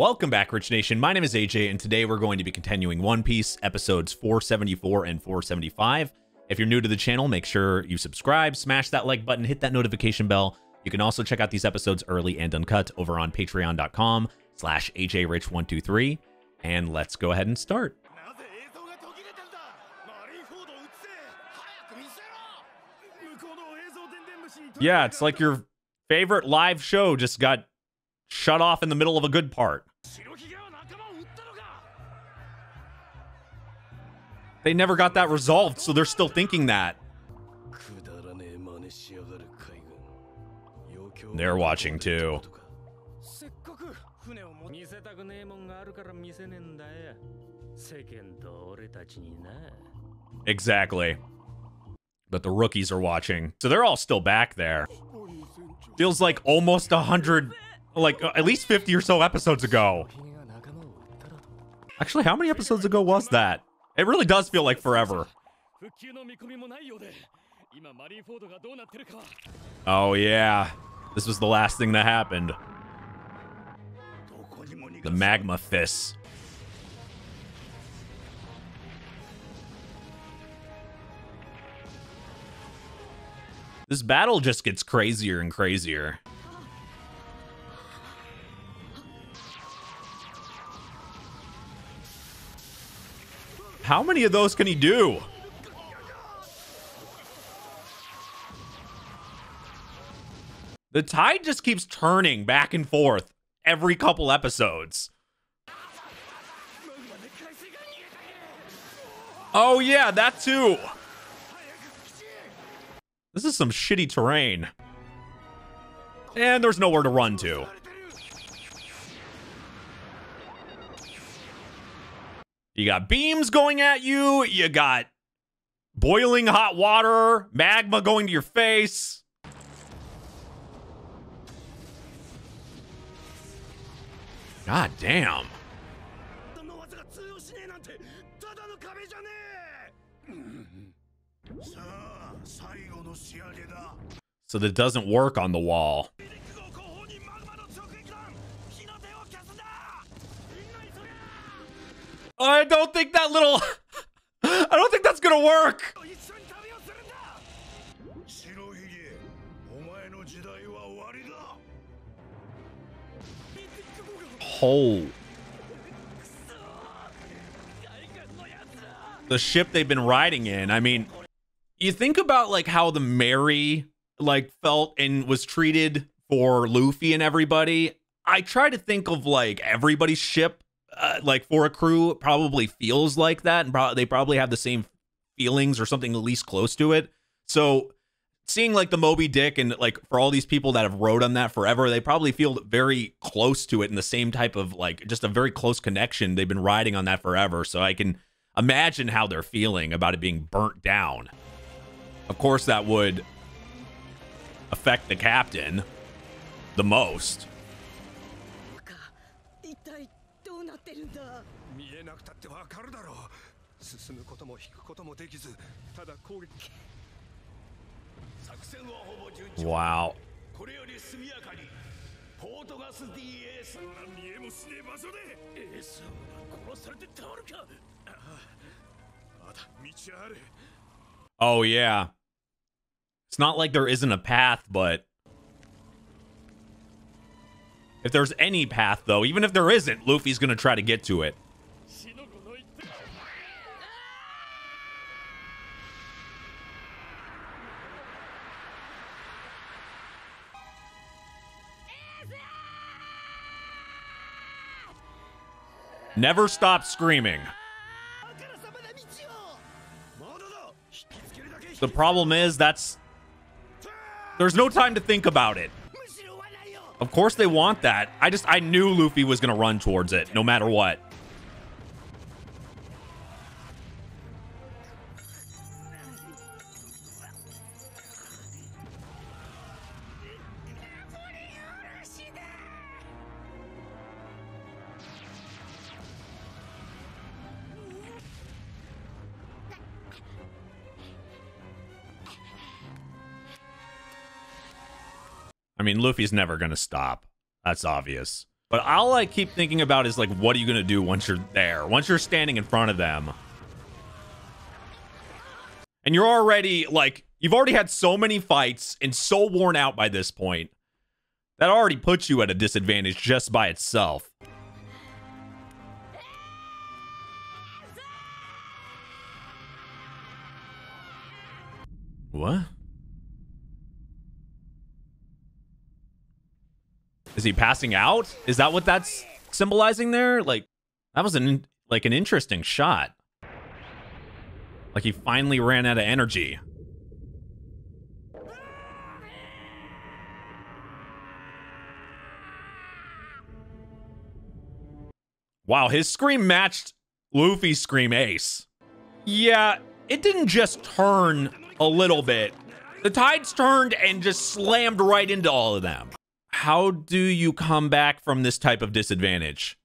Welcome back, Rich Nation. My name is AJ, and today we're going to be continuing One Piece episodes 474 and 475. If you're new to the channel, make sure you subscribe, smash that like button, hit that notification bell. You can also check out these episodes early and uncut over on patreon.com slash ajrich123. And let's go ahead and start. Yeah, it's like your favorite live show just got shut off in the middle of a good part. They never got that resolved, so they're still thinking that. They're watching too. Exactly. But the rookies are watching. So they're all still back there. Feels like almost a hundred, like uh, at least 50 or so episodes ago. Actually, how many episodes ago was that? It really does feel like forever. Oh, yeah. This was the last thing that happened. The magma fist. This battle just gets crazier and crazier. How many of those can he do? The tide just keeps turning back and forth every couple episodes. Oh, yeah, that too. This is some shitty terrain. And there's nowhere to run to. You got beams going at you. You got boiling hot water, magma going to your face. God damn. So that doesn't work on the wall. I don't think that little... I don't think that's gonna work! Hole. The ship they've been riding in. I mean, you think about like how the Merry like felt and was treated for Luffy and everybody. I try to think of like everybody's ship uh, like for a crew, probably feels like that, and pro- they probably have the same feelings or something at least close to it. So seeing like the Moby Dick and like for all these people that have rode on that forever, they probably feel very close to it in the same type of like just a very close connection. They've been riding on that forever. So I can imagine how they're feeling about it being burnt down. Of course, that would affect the captain the most. できずただ攻撃作戦はほぼ順調 Wow. これより速やかにポートガス DA そんな見えもしねえ場所でエースが殺されてたまるかああまだ道ある Oh, yeah. It's not like there isn't a path, but. If there's any path, though, even if there isn't, Luffy's gonna try to get to it. Never stop screaming. The problem is that's... There's no time to think about it. Of course they want that. I just, I knew Luffy was going to run towards it, no matter what. Luffy's never gonna stop. That's obvious. But all I keep thinking about is like, what are you gonna do once you're there? Once you're standing in front of them, and you're already like, you've already had so many fights and so worn out by this point. That already puts you at a disadvantage just by itself. What? Is he passing out? Is that what that's symbolizing there? Like, that was an like an interesting shot. Like he finally ran out of energy. Wow, his scream matched Luffy's scream ace. Yeah, it didn't just turn a little bit. The tides turned and just slammed right into all of them how do you come back from this type of disadvantage?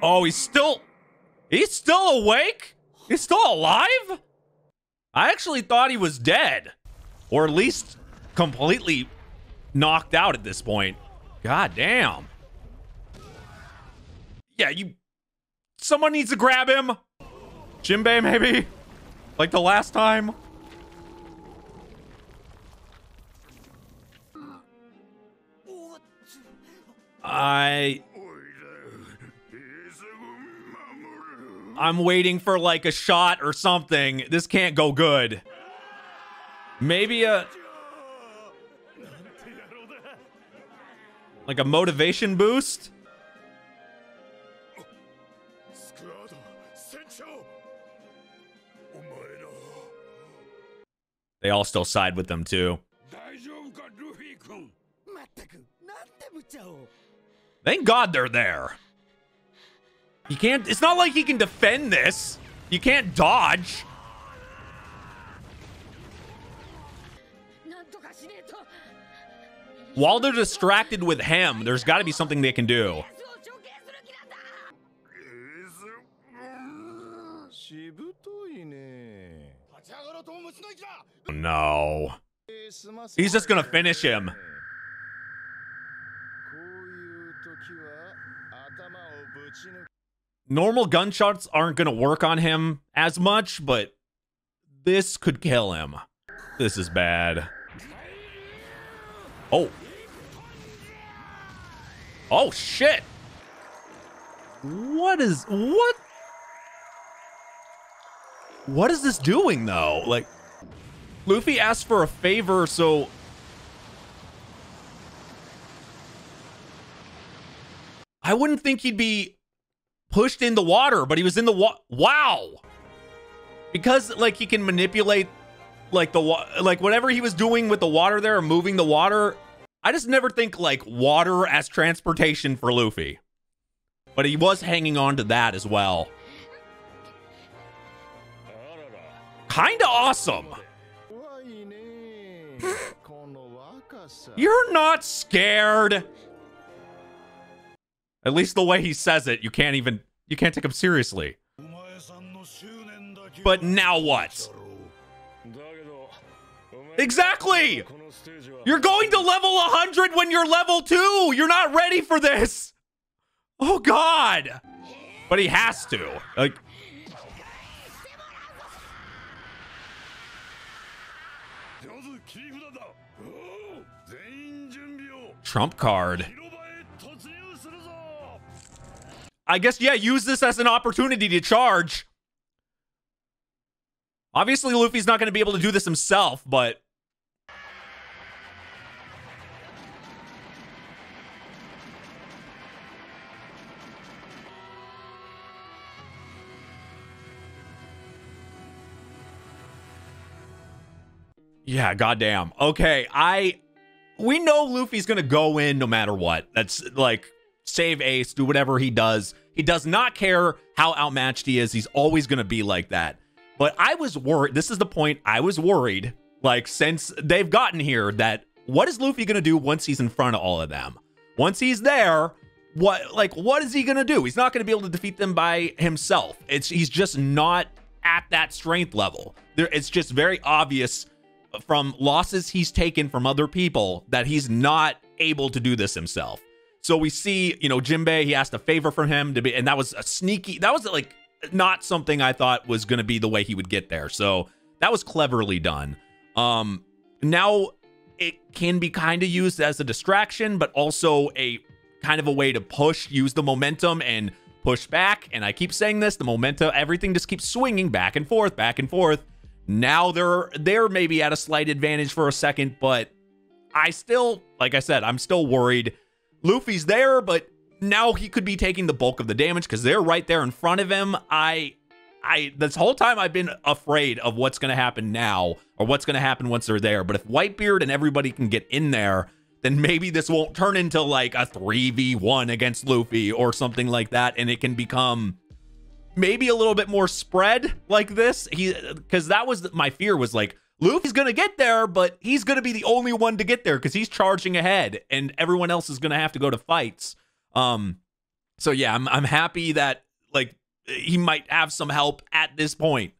Oh, he's still... He's still awake? He's still alive? I actually thought he was dead. Or at least completely knocked out at this point. God damn. Yeah, you Someone needs to grab him. Jimbei, maybe? Like the last time? I... I'm waiting for like a shot or something. This can't go good. Maybe a... Like a motivation boost? They all still side with them too. Thank God they're there. You can't, it's not like he can defend this. You can't dodge. While they're distracted with him, there's got to be something they can do. No. He's just gonna finish him. Normal gunshots aren't gonna work on him as much, but this could kill him. This is bad. Oh. Oh, shit. What is... What what is this doing, though? Like, Luffy asked for a favor, so. I wouldn't think he'd be pushed in the water, but he was in the wa- wow. Because like he can manipulate like the wa- like whatever he was doing with the water there, moving the water. I just never think like water as transportation for Luffy. But he was hanging on to that as well. kind of awesome. You're not scared. At least the way he says it, you can't even, you can't take him seriously. But now what? Exactly! You're going to level 100 when you're level 2! You're not ready for this! Oh, God! But he has to. Like, Trump card. I guess, yeah, use this as an opportunity to charge. Obviously, Luffy's not going to be able to do this himself, but Yeah, goddamn. Okay, I we know Luffy's gonna go in no matter what. That's like save Ace, do whatever he does. He does not care how outmatched he is. He's always gonna be like that. But I was worried. This is the point. I was worried, like since they've gotten here, that what is Luffy gonna do once he's in front of all of them? Once he's there, what like what is he gonna do? He's not gonna be able to defeat them by himself. It's he's just not at that strength level. There, it's just very obvious from losses he's taken from other people that he's not able to do this himself. So we see, you know, Jinbei, he asked a favor from him to be, and that was a sneaky, that was like not something I thought was going to be the way he would get there. So that was cleverly done. Um, now it can be kind of used as a distraction, but also a kind of a way to push, use the momentum and push back. And I keep saying this, the momentum, everything just keeps swinging back and forth, back and forth. Now they're they're maybe at a slight advantage for a second, but I still, like I said, I'm still worried. Luffy's there, but now he could be taking the bulk of the damage because they're right there in front of him. I I this whole time I've been afraid of what's going to happen now or what's going to happen once they're there. But if Whitebeard and everybody can get in there, then maybe this won't turn into like a 3v1 against Luffy or something like that and it can become maybe a little bit more spread like this. He because that was my fear was like Luffy's gonna get there, but he's gonna be the only one to get there because he's charging ahead, and everyone else is gonna have to go to fights. Um, so yeah, I'm I'm happy that like he might have some help at this point.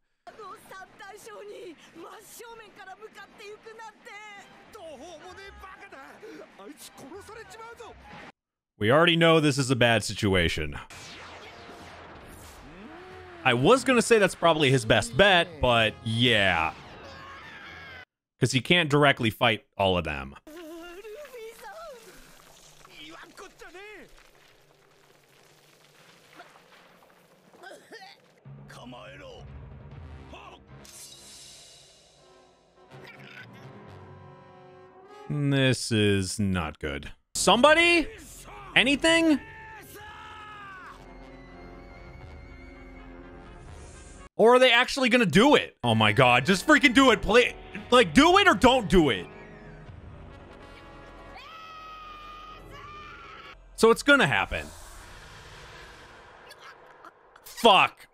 We already know this is a bad situation. I was going to say that's probably his best bet, but yeah. Because he can't directly fight all of them. This is not good. Somebody? Anything? Or are they actually gonna do it? Oh my god, just freaking do it, please. Like, do it or don't do it. So it's gonna happen. Fuck.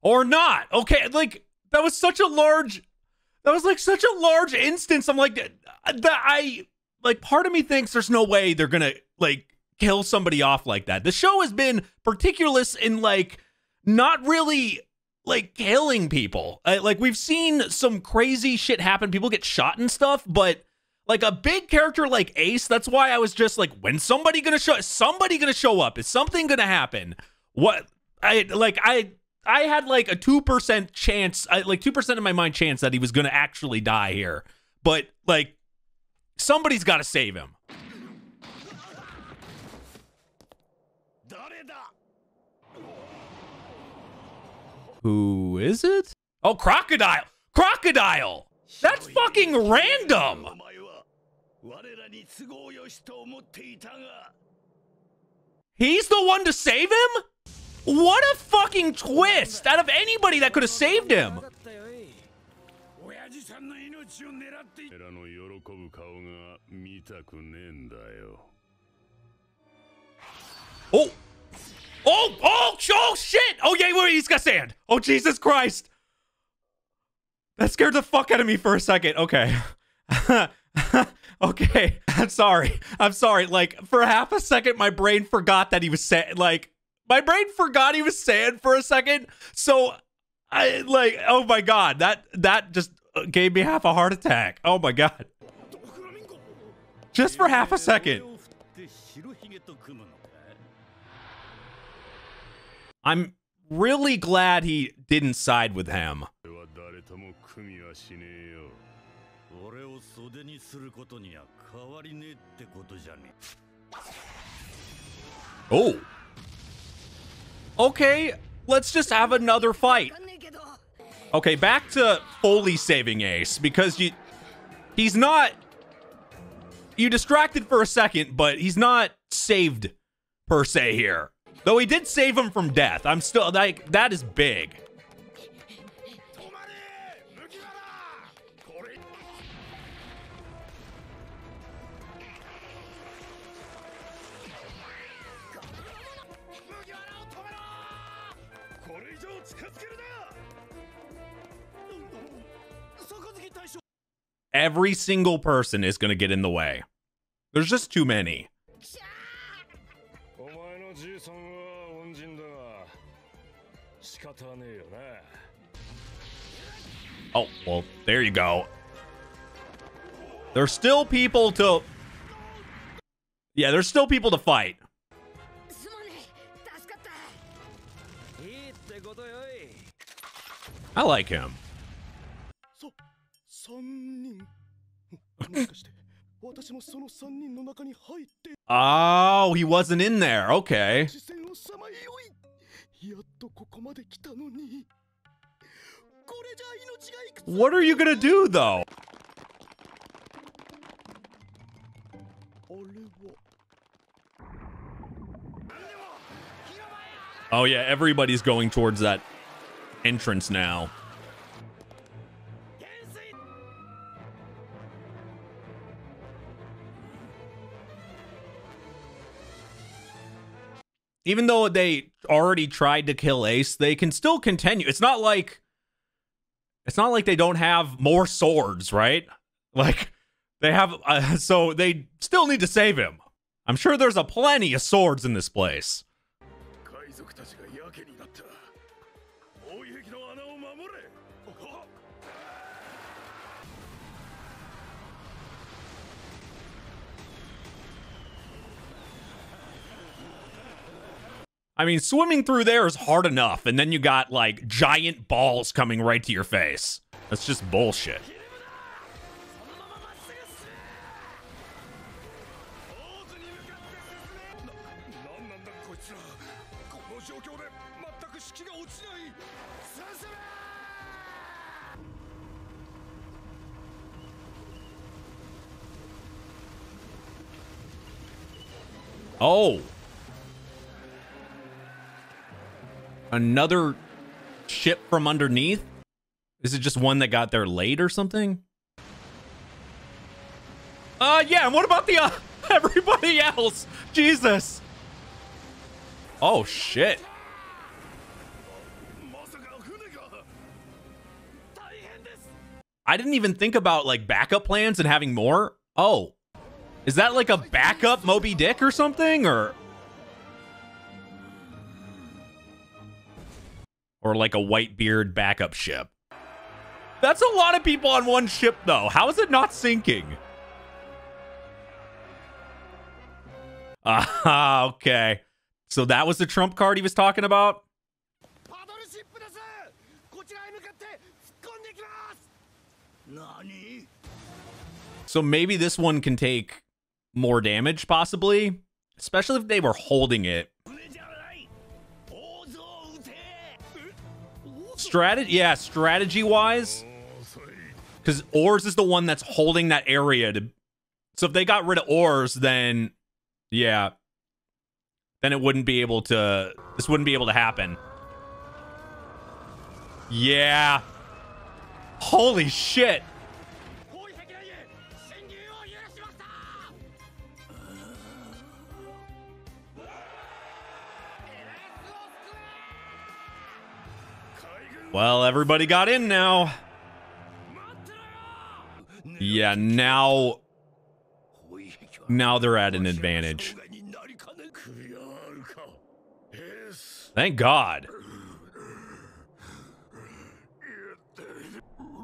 Or not. Okay, like, that was such a large that was like such a large instance. I'm like, that I like. Part of me thinks there's no way they're gonna like kill somebody off like that. The show has been particulous in like not really like killing people. Like we've seen some crazy shit happen. People get shot and stuff, but like a big character like Ace. That's why I was just like, when somebody gonna show? Is somebody gonna show up? Is something gonna happen? What? I like I I had like a 2% chance, I, like 2% in my mind chance that he was going to actually die here. But like somebody's got to save him. 誰だ who is it? Oh, Crocodile! Crocodile! That's fucking random! He's the one to save him? What a fucking twist out of anybody that could have saved him. Oh! oh shit! Oh yeah, wait—he's got sand. Oh Jesus Christ! That scared the fuck out of me for a second. Okay. okay. I'm sorry. I'm sorry. Like for half a second, my brain forgot that he was sand. Like my brain forgot he was sand for a second. So I like. Oh my god. That that just uh, gave me half a heart attack. Oh my god. Just for half a second. I'm really glad he didn't side with him. Oh. Okay, let's just have another fight. Okay, back to fully saving Ace because you he's not you distracted for a second, but he's not saved per se here. Though he did save him from death. I'm still, like, that is big. Every single person is going to get in the way. There's just too many. Oh, well, there you go. There's still people to... Yeah, there's still people to fight. I like him. oh, he wasn't in there. Okay. 視線をさまよいやっとここまで来たのにこれじゃ命がいくつ What are you gonna do, though? あれは Oh, yeah, everybody's going towards that entrance now. Even though they already tried to kill Ace, they can still continue. It's not like it's not like they don't have more swords, right? Like they have uh, so they still need to save him. I'm sure there's a plenty of swords in this place. I mean, swimming through there is hard enough, and then you got like giant balls coming right to your face. That's just bullshit. Oh. another ship from underneath? Is it just one that got there late or something? Uh, yeah, and what about the, uh, everybody else? Jesus. Oh, shit. I didn't even think about, like, backup plans and having more. Oh. Is that, like, a backup Moby Dick or something, or... or like a Whitebeard backup ship. That's a lot of people on one ship, though. How is it not sinking? Ah, uh, okay. So that was the trump card he was talking about? So maybe this one can take more damage, possibly. Especially if they were holding it Strategy, yeah, strategy wise, because Oars is the one that's holding that area. To, so if they got rid of Oars, then yeah, then it wouldn't be able to. This wouldn't be able to happen. Yeah. Holy shit. Well, everybody got in now. Yeah, now... Now they're at an advantage. Thank God.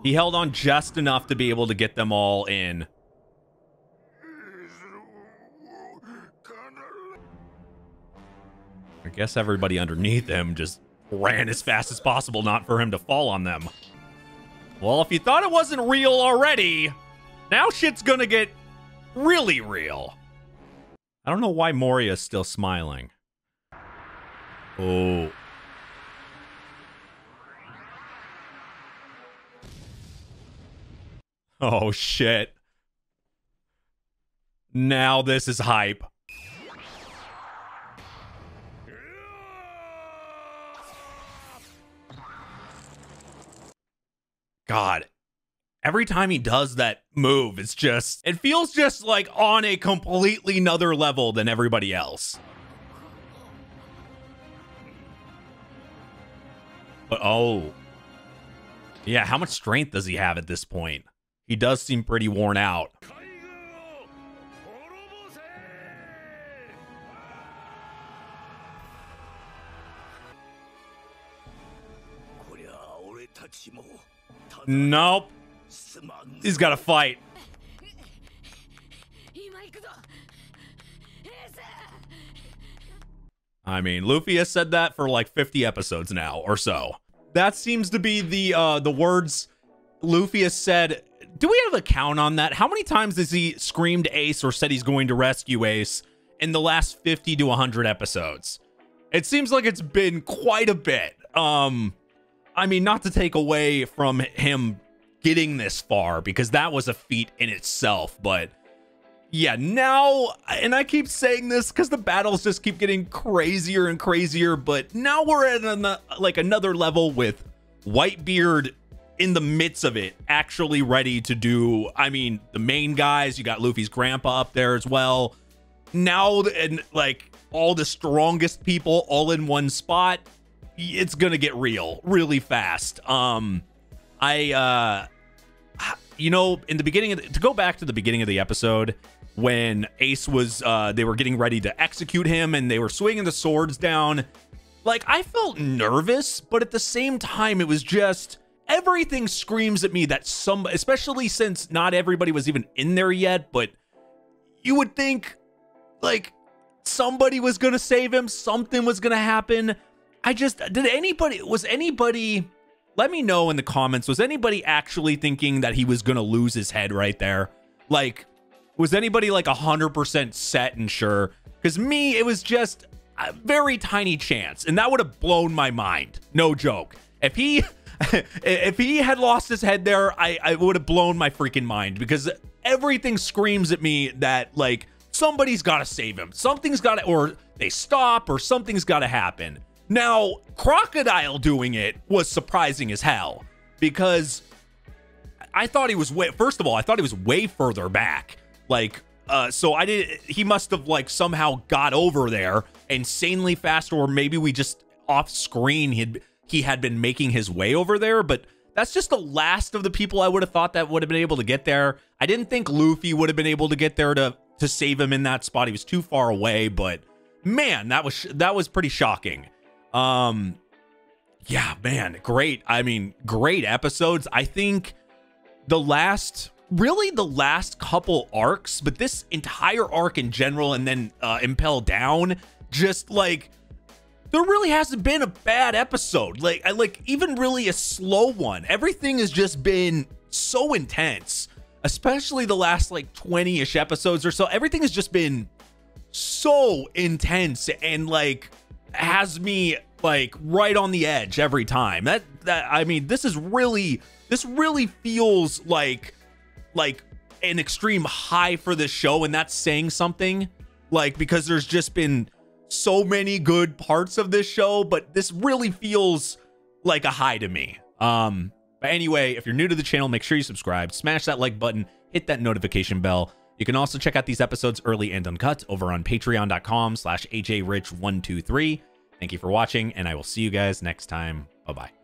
He held on just enough to be able to get them all in. I guess everybody underneath him just ran as fast as possible, not for him to fall on them. Well, if you thought it wasn't real already, now shit's gonna get really real. I don't know why Moria's still smiling. Oh. Oh shit. Now this is hype. God. Every time he does that move, it's just, it feels just like on a completely another level than everybody else. But oh. Yeah, how much strength does he have at this point? He does seem pretty worn out. Nope. He's got to fight. I mean, Luffy has said that for like 50 episodes now or so. That seems to be the uh, the words Luffy has said. Do we have a count on that? How many times has he screamed Ace or said he's going to rescue Ace in the last 50 to 100 episodes? It seems like it's been quite a bit. Um, I mean, not to take away from him getting this far because that was a feat in itself, but yeah, now, and I keep saying this because the battles just keep getting crazier and crazier, but now we're at an, like another level with Whitebeard in the midst of it, actually ready to do. I mean, the main guys, you got Luffy's grandpa up there as well. Now, and like all the strongest people all in one spot, it's gonna get real really fast. Um, I, uh, you know, in the beginning of the, to go back to the beginning of the episode when Ace was uh they were getting ready to execute him and they were swinging the swords down, like I felt nervous, but at the same time it was just everything screams at me that some especially since not everybody was even in there yet, but you would think like somebody was to save him, something was to happen. I just did anybody was anybody let me know in the comments was anybody actually thinking that he was going to lose his head right there? Like was anybody like 100% set and sure? Cuz me it was just a very tiny chance and that would have blown my mind. No joke. If he if he had lost his head there, I I would have blown my freaking mind because everything screams at me that like somebody's got to save him. Something's got to or they stop or something's got to happen. Now, Crocodile doing it was surprising as hell because I thought he was way first of all, I thought he was way further back. Like uh so I did he must have like somehow got over there insanely fast or maybe we just off screen he'd he had been making his way over there, but that's just the last of the people I would have thought that would have been able to get there. I didn't think Luffy would have been able to get there to to save him in that spot. He was too far away, but man, that was that was pretty shocking. Um yeah, man, great. I mean, great episodes. I think the last really the last couple arcs, but this entire arc in general and then uh Impel Down just like there really hasn't been a bad episode. Like I like even really a slow one. Everything has just been so intense, especially the last like 20ish episodes or so. Everything has just been so intense and like has me like right on the edge every time. That that I mean, this is really this really feels like like an extreme high for this show and that's saying something like because there's just been so many good parts of this show, but this really feels like a high to me. Um, but anyway, if you're new to the channel, make sure you subscribe, smash that like button, hit that notification bell. You can also check out these episodes early and uncut over on patreon.com slash ajrich123. Thank you for watching, and I will see you guys next time. Bye-bye.